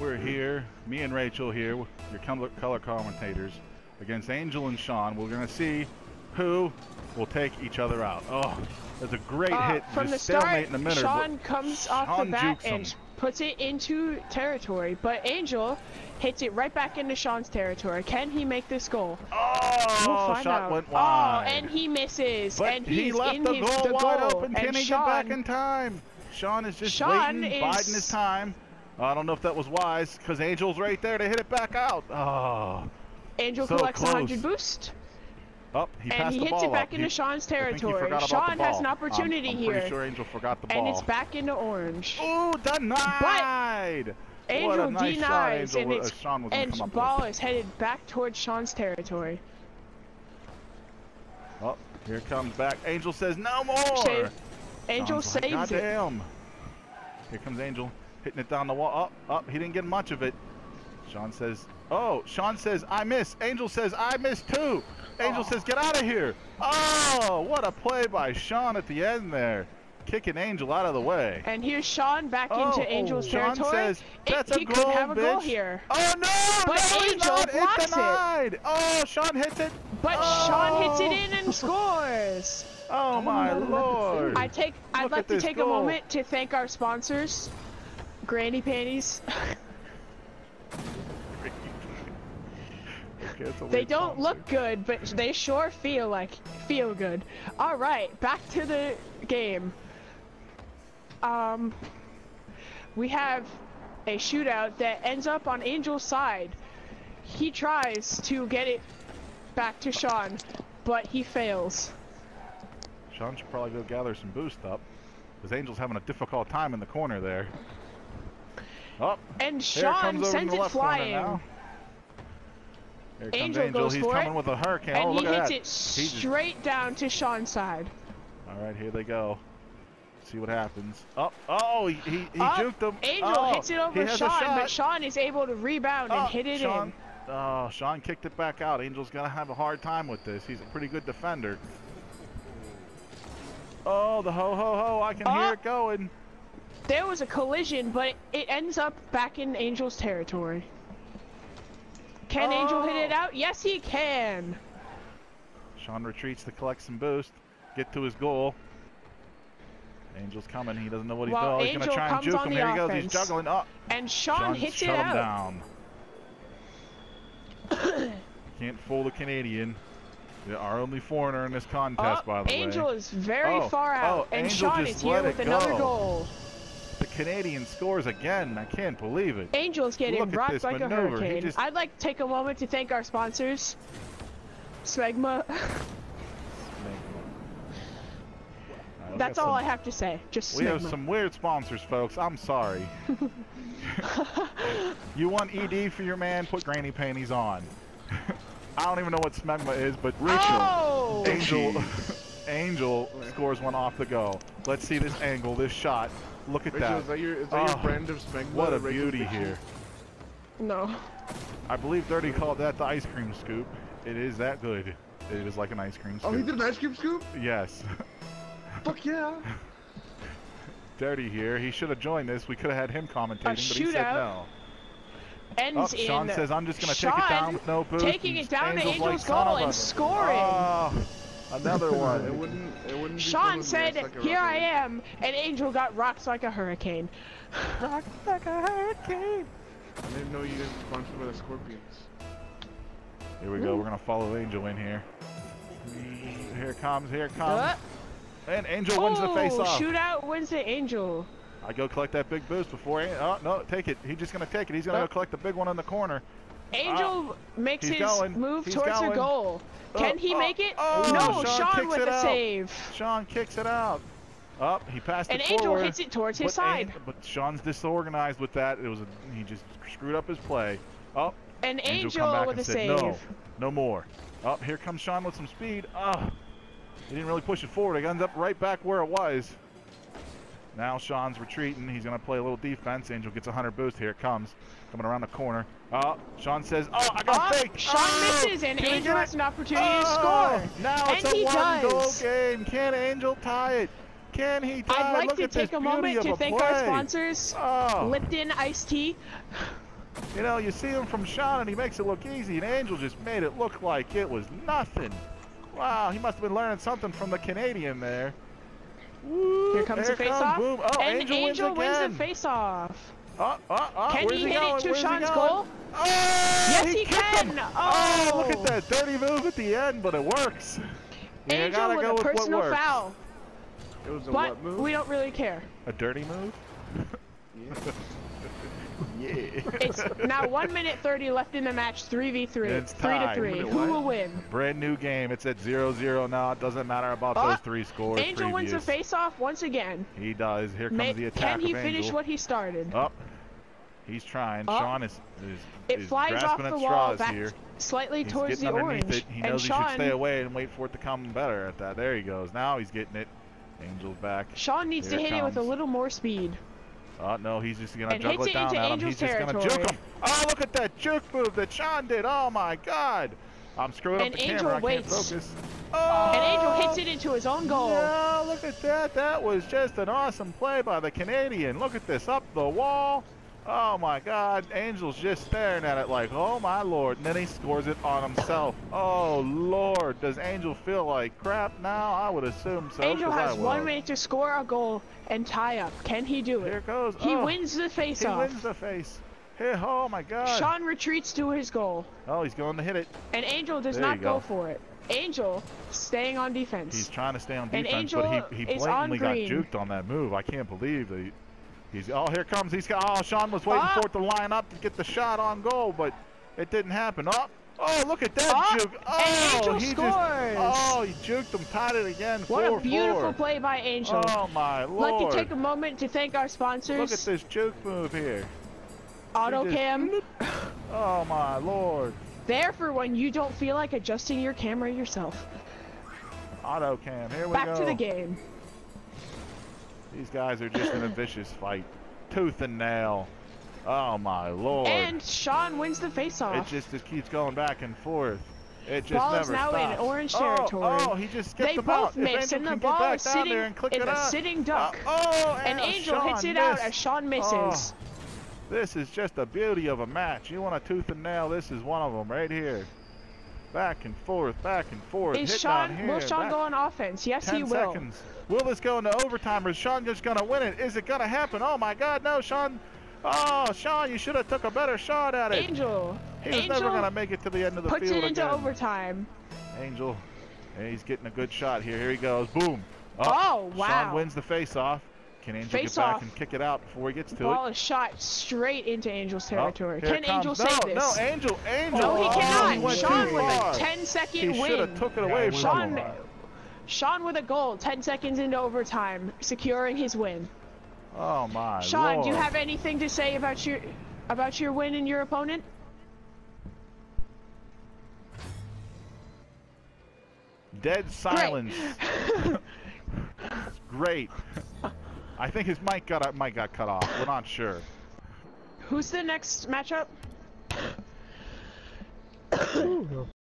We're here, me and Rachel here, your color, color commentators, against Angel and Sean. We're gonna see who will take each other out. Oh, there's a great Uh, hit. from the start, in the middle. Sean comes off the Sean bat and him. puts it into territory, but Angel hits it right back into Sean's territory. Can he make this goal? Oh, We'll shot went wide. Oh, and he misses, but and he he's left in the his goal the wide goal. open. Can he Sean, get back in time? Sean is just Sean waiting, is- biding his time. I don't know if that was wise, because Angel's right there to hit it back out. Oh, Angel so collects a close. 100 boost, up, he and he hits it back up. into He- Sean's I think he territory. Sean has an I'm- opportunity I'm, here, sure Angel forgot the ball. and it's back into orange. Ooh, denied! what Angel nice denies, Angel and wa- it's uh, and ball with. is headed back towards Sean's territory. Oh, here comes back. Angel says no more. Save. Angel Sean's like, saves it. Goddamn. Here comes Angel, hitting it down the wall. Up, up. He didn't get much of it. Sean says, "Oh." Sean says, "I miss." Angel says, "I miss too." Angel oh. says, "Get out of here!" Oh, what a play by Sean at the end there, kicking Angel out of the way. And here's Sean back Oh, into Angel's Sean territory. says, It- "That's he a could goal, have a goal here. Oh no! But no, Angel not. blocks it. Denied. Oh, Sean hits it. But oh. Sean hits it in and scores. Oh my lord! I take. I'd Look like to take goal. a moment to thank our sponsors, Granny Panties. Okay, it's a they don't look good, but they sure feel like feel good. All right, back to the game. Um, we have a shootout that ends up on Angel's side. He tries to get it back to Sean, but he fails. Sean should probably go gather some boost up. Because Angel's having a difficult time in the corner there. Oh, And Sean sends it flying. Here comes Angel Angel. goes He's for coming it, with a hurricane. And oh, he at hits that. it He just- straight down to Sean's side. All right, here they go. See what happens. Oh, oh, he, he, he Up, juked him. Angel oh, hits it over Sean, but Sean is able to rebound and Oh, hit it Sean, in. Oh, Sean kicked it back out. Angel's gonna have a hard time with this. He's a pretty good defender. Oh, the ho ho ho! I can hear it going. There was a collision, but it ends up back in Angel's territory. Can Angel hit it Oh. out? Yes, he can. Sean retreats to collect some boost, get to his goal. Angel's coming. He doesn't know what he's Well, doing. He's gonna try and juke him. Here he goes. He's offense. juggling. Oh, And Sean Sean hits it him out. down. Can't fool the Canadian. They Our only foreigner in this contest, Oh, by the Angel way. Angel is very Oh, far oh, out, oh, and Angel Sean is here with it another goal. The Canadian scores again. I can't believe it. Angel's getting Look at rocked like maneuver. He hurricane. just- I'd like to take a moment to thank our sponsors. Smegma. We That's got all I have to say. Just We have some weird sponsors, folks. I'm sorry. you want ED for your man? Put granny panties on. I don't even know what smegma is, but Oh! Angel, Angel scores one off the go. Let's see this angle, this shot. Look at Rachel, that. is that your, is that your Oh, brand of smegma? What a that Rachel beauty here. No. I believe Dirty called that the ice cream scoop. It is that good. It is like an ice cream scoop. Oh, he did an ice cream scoop? Yes. Fuck yeah. Dirty here. He should have joined this. We could have had him commentating, but he said no. Ends Oh, Sean in says, I'm just going to take it down with no boost. taking it down to Angel's Angel's like, goal and scoring. Oh, another It one. wouldn't. It wouldn't. Sean with said, like "Here I am," and Angel got rocked like a hurricane. Rock like a hurricane. I didn't know you didn't sponsor by the Scorpions. Here we go. We're going to follow Angel in here. Here it comes. Here it comes. Uh, and Angel wins the face oh, off. shootout wins the Angel. I go collect that big boost before. An- Oh, no, take it. He's just going to take it. He's going to Uh. go collect the big one in the corner. Angel makes his going. move He's towards going. a goal. Oh, Can he oh, make it? oh, no, Sean Sean, with it the save. Sean kicks it out. Up, he passed it. And it Angel forward. hits it towards his side. An- but Sean's disorganized with that. It was a, he just screwed up his play. Up, And Angel, Angel, with a said, save. no, no more. Up, here comes Sean with some speed. Ah, he didn't really push it forward. It ends up right back where it was. Now Sean's retreating. He's going to play a little defense. Angel gets a 100 boost. Here it comes. Coming around the corner. Oh, Sean says, oh, I got Oh, fake. Sean Oh, misses, and Angel has an opportunity to Oh, score. Now it's And he a one-goal game. Can Angel tie it? Can he tie I'd like Look to take a moment to a thank our sponsors, Oh. Lipton Iced Tea. You know, you see him from Sean and he makes it look easy, and Angel just made it look like it was nothing. Wow, he must have been learning something from the Canadian there. Woo, Here comes there the face-off. Boom. Oh, and Angel, Angel wins wins the face-off. Oh, oh, oh, Can where's he he hit it going? to Where's Sean's goal? Oh, Yes, he kicked can. him. Oh. look at that dirty move at the end, but it works. You Angel with go a with personal works. foul. It was a But what move? we don't really care. A dirty move? Yeah. Yeah. It's now 1 minute 30 left in the match, 3v3. It's three to three. Who what? will win? Brand new game. It's at 0-0 now. It doesn't matter about Oh, those ah, three scores. Angel wins the previous. face-off once again. He does. Here comes May- the attack can he finish Angel. what he started? Up. He's trying. Up. Sean is, is, it is flies off the wall back here. slightly He's towards the orange. it. He and knows he Sean, should stay away and wait for it to come better at that. There he goes. Now he's getting it. Angel's back. Sean needs Here to hit it with a little more speed. Oh no, he's just gonna And juggle it it down at him. He's just gonna territory. juke him. Oh, look at that juke move that Sean did. Oh my God. I'm screwing And up the Angel camera. I can't waits. focus. Oh, And Angel oh! hits it into his own goal. Yeah, look at that. That was just an awesome play by the Canadian. Look at this up the wall. Oh my God. Angel's just staring at it like, oh my Lord. And then he scores it on himself. Oh Lord. Does Angel feel like crap now? I would assume so. Angel has one minute to score a goal and tie up. Can he do it? Here goes. He oh, wins the He face-off. He wins the face. Here, oh my God. Sean retreats to his goal, Oh, he's going to hit it. and Angel does There not go. go. for it. Angel staying on defense. He's trying to stay on defense, but he, he blatantly got juked on that move. I can't believe that he, he's. Oh, here comes. He's got. Oh, Sean was waiting for it to line up to get the shot on goal, but it didn't happen. Oh, oh, look at that Ah, juke. Oh, Angel he scores. just. Oh, he juked him, tied it again. what a 4-4. beautiful play by Angel. Oh my I'd like to take a moment to thank our sponsors. Look at this juke move here. AutoCam. Oh my lord! There for when you don't feel like adjusting your camera yourself. Auto cam. Here we Back go. Back to the game. These guys are just in a vicious fight, tooth and nail. Oh my lord! And Sean wins the face-off. It just, just keeps going back and forth. It just Ball is never now in stops. orange Oh, territory. Oh, he just skipped They him both out. If miss, and the ball is sitting in the up. sitting duck. Uh, oh, and uh, Angel hits Sean it out as Sean misses. Oh, this is just the beauty of a match. You want a tooth and nail? This is one of them right here. Back and forth, back and forth. Is hit Sean? here. Will Sean back- go on offense? Yes, 10 he will. seconds. Will this go into overtime or is Sean just going to win it? Is it going to happen? Oh my God, no, Sean. Oh, Sean, you should have took a better shot at it. Angel. He was Angel never going to make it to the end of the puts field it into again. overtime. Angel, hey, he's getting a good shot here. Here he goes. Boom. Oh, wow. Sean wins the face-off. Can Angel Face get back off. and kick it out before he gets to it? Ball is shot straight into Angel's Oh, territory. here Can comes. Angel no, save this? No, Angel, Angel. No, he oh, cannot. He Sean with far. a 10 second He should have took it away from Sean. Sean with a goal, 10 seconds into overtime, securing his win. Oh my Sean, lord. do you have anything to say about your about your win and your opponent? Dead silence. Great. I think his mic got uh, mic got cut off. We're not sure. Who's the next matchup?